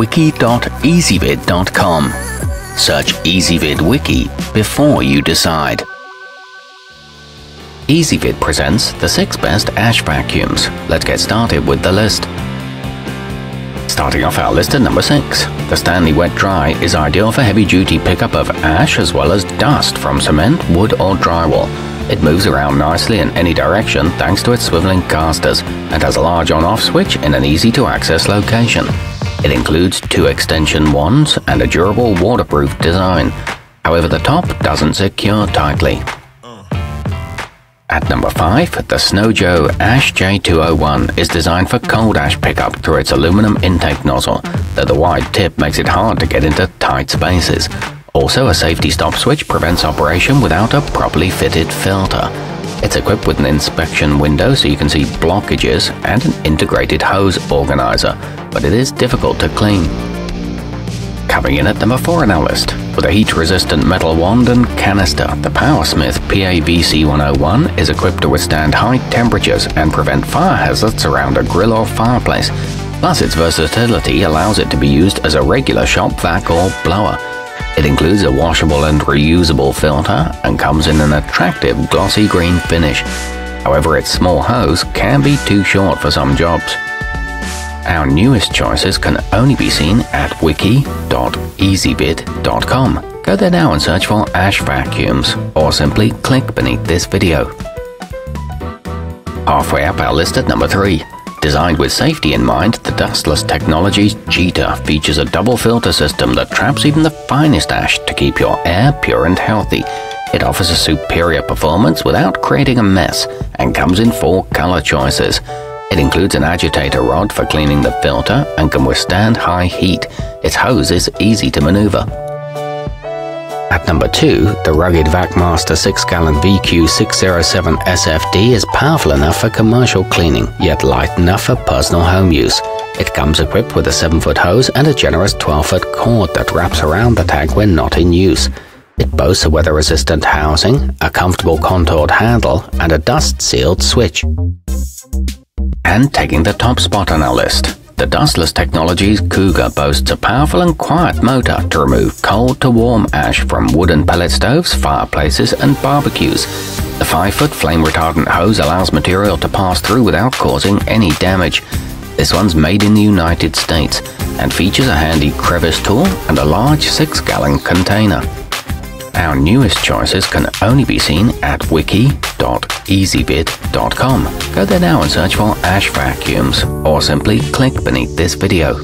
wiki.ezvid.com. Search Ezvid Wiki before you decide. Ezvid presents the six best ash vacuums. Let's get started with the list. Starting off our list at number 6, the Stanley Wet Dry is ideal for heavy-duty pickup of ash as well as dust from cement, wood or drywall. It moves around nicely in any direction thanks to its swiveling casters and has a large on-off switch in an easy-to-access location. It includes two extension wands and a durable waterproof design. However, the top doesn't secure tightly. At number 5, the Snow Joe Ash J201 is designed for cold ash pickup through its aluminum intake nozzle, though the wide tip makes it hard to get into tight spaces. Also, a safety stop switch prevents operation without a properly fitted filter. It's equipped with an inspection window so you can see blockages and an integrated hose organizer, but it is difficult to clean. Coming in at number 4 on our list, with a heat-resistant metal wand and canister, the Powersmith PAVC101 is equipped to withstand high temperatures and prevent fire hazards around a grill or fireplace. Plus, its versatility allows it to be used as a regular shop vac or blower. It includes a washable and reusable filter and comes in an attractive glossy green finish. However, its small hose can be too short for some jobs. Our newest choices can only be seen at wiki.ezvid.com. Go there now and search for ash vacuums, or simply click beneath this video. Halfway up our list at number 3. Designed with safety in mind, the Dustless Technologies Cheetah features a double filter system that traps even the finest ash to keep your air pure and healthy. It offers a superior performance without creating a mess and comes in four color choices. It includes an agitator rod for cleaning the filter and can withstand high heat. Its hose is easy to maneuver. At number 2, the rugged VacMaster 6-gallon VQ607 SFD is powerful enough for commercial cleaning, yet light enough for personal home use. It comes equipped with a 7-foot hose and a generous 12-foot cord that wraps around the tank when not in use. It boasts a weather-resistant housing, a comfortable contoured handle, and a dust-sealed switch. And taking the top spot on our list, the Dustless Technologies Cougar boasts a powerful and quiet motor to remove cold to warm ash from wooden pellet stoves, fireplaces, and barbecues. The 5-foot flame retardant hose allows material to pass through without causing any damage. This one's made in the United States and features a handy crevice tool and a large 6-gallon container. Our newest choices can only be seen at wiki.ezvid.com. Go there now and search for ash vacuums, or simply click beneath this video.